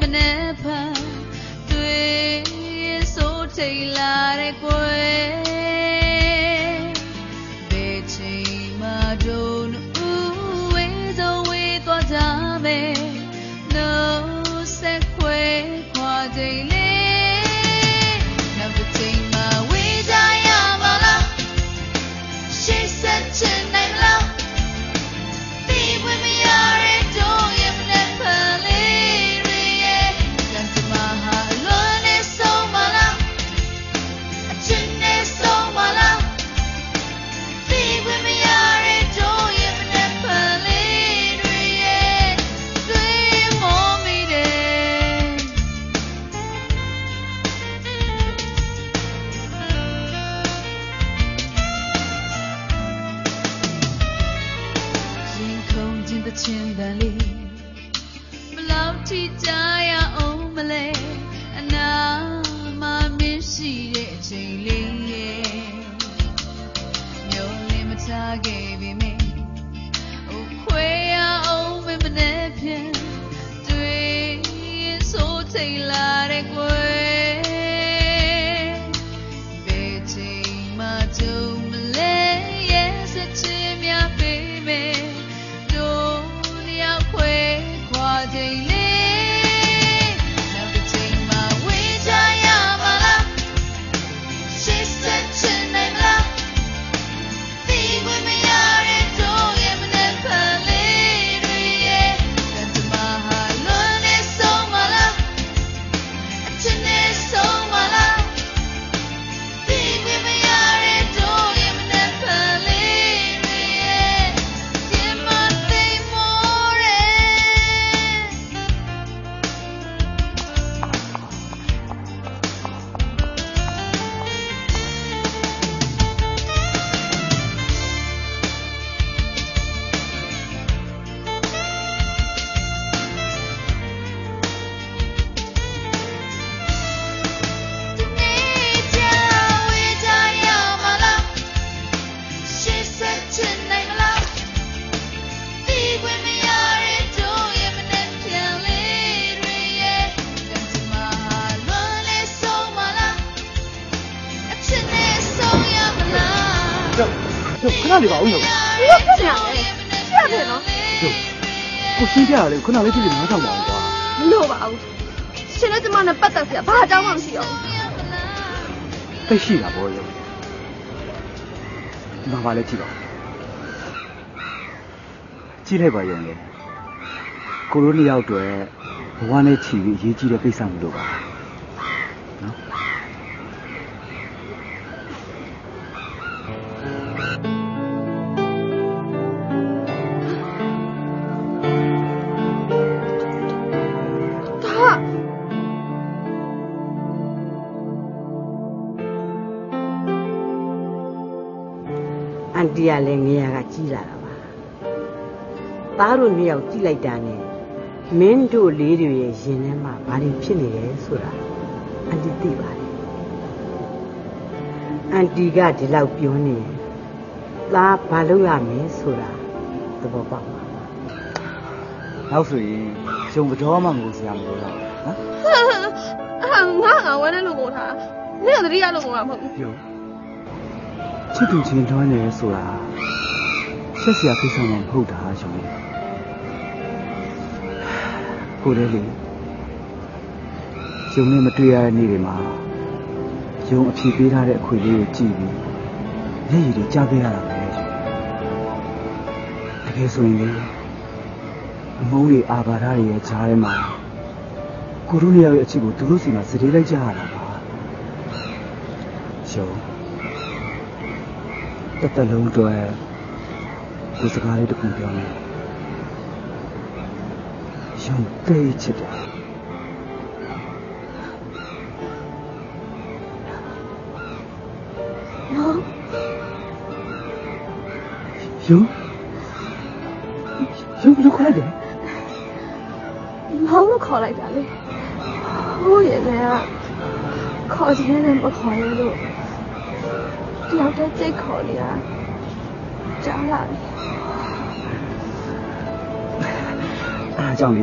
မနှက်ဖန်တွေ့ဆိုထိတ်လာ ထိကြရအောင်မလဲအနာမမင်းရှိတဲ့အချိန်လေးရဲ့မျိုးလင်းမထားခဲ့ပြီ ကျုပ်ခဏလေးပါဦးလို့ဘာဖြစ်နေလဲပြတယ်နော်ကျုပ်ကိုရှင်းပြရလေခဏလေးပြည့်ပြည့်နားထောင်ပါဦးကွာမလို့ပါဘူးရှင်နဲ့ကျမနဲ့ပတ်သက်စရာဘာအကြောင်းမှမရှိတော့ဘူးသိရှိတာပေါ့ရုပ်ဒီမှာပါလဲကြည့်ပါကြည့်လိုက်ပါရင်လေကိုလိုနှစ်ယောက်အတွေ့ဘဝနဲ့ချီပြီးအရေးကြီးတဲ့ကိစ္စမျိုးလို့ပါ အန်တီကလည်းငရာကကြီးလာတာပါသားတို့နှစ်ယောက်ကြည့်လိုက်တာနဲ့မင်းတို့လေးတွေရဲ့ရင်ထဲမှာဘာတွေဖြစ်နေလဲဆိုတာအန်တီသိပါတယ်အန်တီကဒီလောက်ပြောနေရင်သားဘာလုပ်ရမလဲဆိုတာသဘောပေါက်ပါနောက်ဆိုရင်ဂျုံကတော့မှငိုစရာမလိုတော့ဘူးနော်အာငါငါဝဲနေလို့ပို့ထားနင့်ကတတိယလို့ပို့တာမဟုတ်ဘူးပြုတ် ချစ်သူချင်းတွန်းနေဆိုတာဆက်စရာကိစ္စမှမဟုတ်တာရှင်ကိုယ်လေလေဂျုံနဲ့မတွေ့ရတဲ့နေ့တွေမှာဂျုံအဖြေပေးထားတဲ့အခွေလေးကိုကြည့်ပြီးမျက်ရည်တွေကြားပေးရတာပဲရှင်တကယ်ဆိုရင်လေအမုန်းတွေအာဘာဒတွေရဲ့ကြားထဲမှာကိုတို့နှစ်ယောက်ရဲ့အချစ်ကိုသူတို့စီမှာစတေးလိုက်ကြရတာပါရှုံးတက်တက်လုံးအတွက်ကိုယ်စကားလေးတစ်ခုပြောမယ်။ ရုံသိချစ်တယ်နော်။ရုံရုံဘယ်လိုခေါ်လိုက်တယ်မောင်လို့ခေါ်လိုက်တာလေဟိုးရဲ့ကခေါ်ခြင်းနဲ့ မခေါ်ရလို့တယောက်တည်းကြိတ်ခေါ်နေတာကြားလာပြီအားကြောင့်